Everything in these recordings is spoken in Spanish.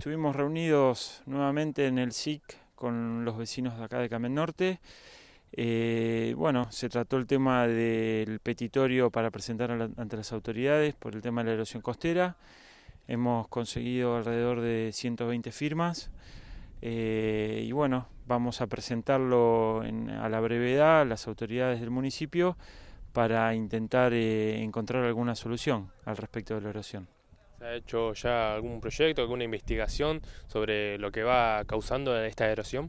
Estuvimos reunidos nuevamente en el SIC con los vecinos de acá de Camen Norte. Eh, bueno, se trató el tema del petitorio para presentar ante las autoridades por el tema de la erosión costera. Hemos conseguido alrededor de 120 firmas eh, y bueno, vamos a presentarlo a la brevedad a las autoridades del municipio para intentar eh, encontrar alguna solución al respecto de la erosión. ¿Se ha hecho ya algún proyecto, alguna investigación sobre lo que va causando esta erosión?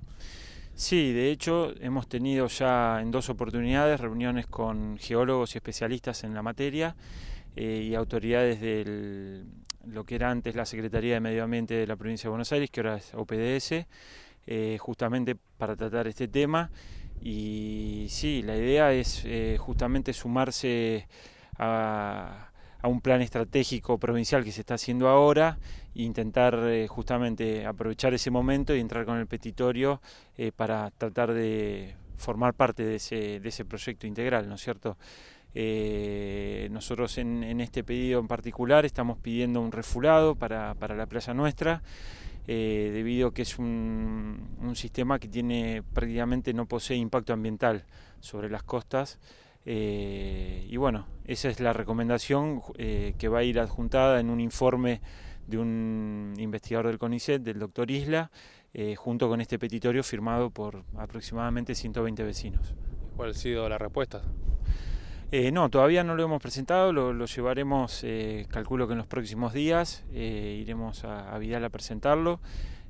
Sí, de hecho hemos tenido ya en dos oportunidades reuniones con geólogos y especialistas en la materia eh, y autoridades de lo que era antes la Secretaría de Medio Ambiente de la provincia de Buenos Aires, que ahora es OPDS, eh, justamente para tratar este tema. Y sí, la idea es eh, justamente sumarse a a un plan estratégico provincial que se está haciendo ahora e intentar eh, justamente aprovechar ese momento y entrar con el petitorio eh, para tratar de formar parte de ese, de ese proyecto integral, ¿no es cierto? Eh, nosotros en, este pedido en particular estamos pidiendo un refulado para, para la playa nuestra, debido a que es un, un sistema que tiene prácticamente no posee impacto ambiental sobre las costas. Y bueno, esa es la recomendación eh, que va a ir adjuntada en un informe de un investigador del CONICET, del doctor Isla, eh, junto con este petitorio firmado por aproximadamente 120 vecinos. ¿Cuál ha sido la respuesta? no, todavía no lo hemos presentado, lo, llevaremos, calculo que en los próximos días, iremos a, a Vidal a presentarlo.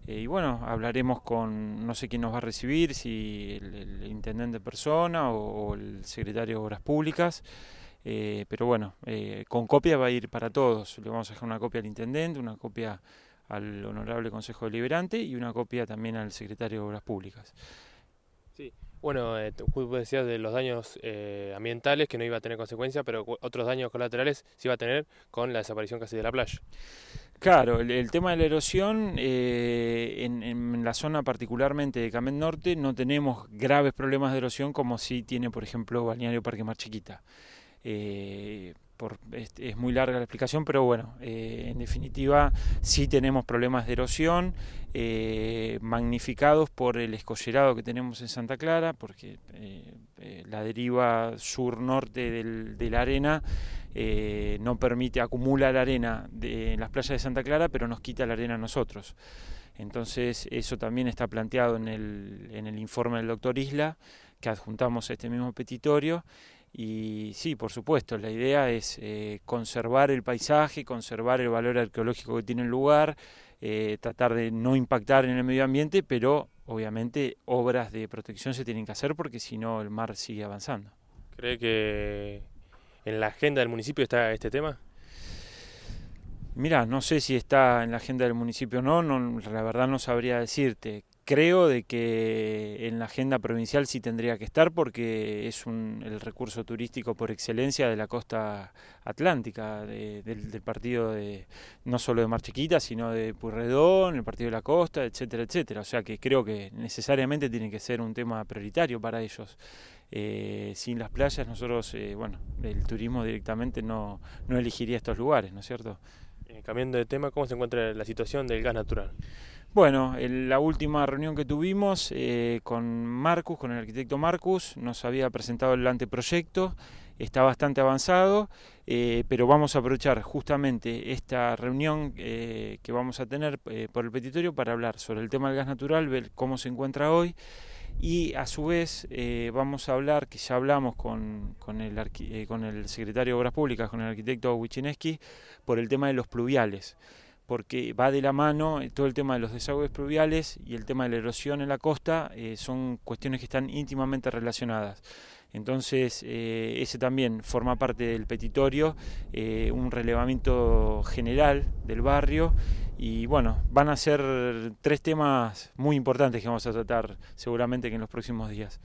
Eh, y bueno, hablaremos con, no sé quién nos va a recibir, si el, intendente persona o, el secretario de Obras Públicas. Eh, pero bueno, eh, con copia va a ir para todos. Le vamos a dejar una copia al intendente, una copia al honorable Consejo Deliberante y una copia también al secretario de Obras Públicas. Sí, bueno, eh, decías de los daños ambientales que no iba a tener consecuencia, pero otros daños colaterales sí iba a tener con la desaparición casi de la playa. Claro, el, tema de la erosión eh, en, la zona particularmente de Camet Norte no tenemos graves problemas de erosión como si tiene, por ejemplo, Balneario Parque Mar Chiquita. Eh, es, muy larga la explicación, pero bueno, eh, en definitiva sí tenemos problemas de erosión magnificados por el escollerado que tenemos en Santa Clara, porque la deriva sur-norte de la arena eh, no permite, acumula la arena en las playas de Santa Clara, pero nos quita la arena a nosotros. Entonces eso también está planteado en el, en el informe del doctor Isla, que adjuntamos a este mismo petitorio. Y sí, por supuesto, la idea es eh, conservar el paisaje, conservar el valor arqueológico que tiene el lugar, eh, tratar de no impactar en el medio ambiente, pero obviamente obras de protección se tienen que hacer porque si no el mar sigue avanzando. ¿Cree que en la agenda del municipio está este tema? Mira, no sé si está en la agenda del municipio o no, no, la verdad no sabría decirte. Creo de que en la agenda provincial sí tendría que estar porque es un, el recurso turístico por excelencia de la costa atlántica, del, partido de no solo de Mar Chiquita, sino de Purredón, el partido de la costa, etcétera, etcétera. O sea que creo que necesariamente tiene que ser un tema prioritario para ellos. Eh, sin las playas nosotros, eh, bueno, el turismo directamente no, no elegiría estos lugares, ¿no es cierto? Eh, cambiando de tema, ¿cómo se encuentra la situación del gas natural? Bueno, en la última reunión que tuvimos con Marcus, con el arquitecto Marcus, nos había presentado el anteproyecto, está bastante avanzado, pero vamos a aprovechar justamente esta reunión que vamos a tener por el petitorio para hablar sobre el tema del gas natural, ver cómo se encuentra hoy y a su vez eh, vamos a hablar, que ya hablamos con, el, eh, con el secretario de Obras Públicas, con el arquitecto Wichineski, por el tema de los pluviales, porque va de la mano eh, todo el tema de los desagües pluviales y el tema de la erosión en la costa, son cuestiones que están íntimamente relacionadas. Entonces, ese también forma parte del petitorio, un relevamiento general del barrio y bueno, van a ser tres temas muy importantes que vamos a tratar seguramente que en los próximos días.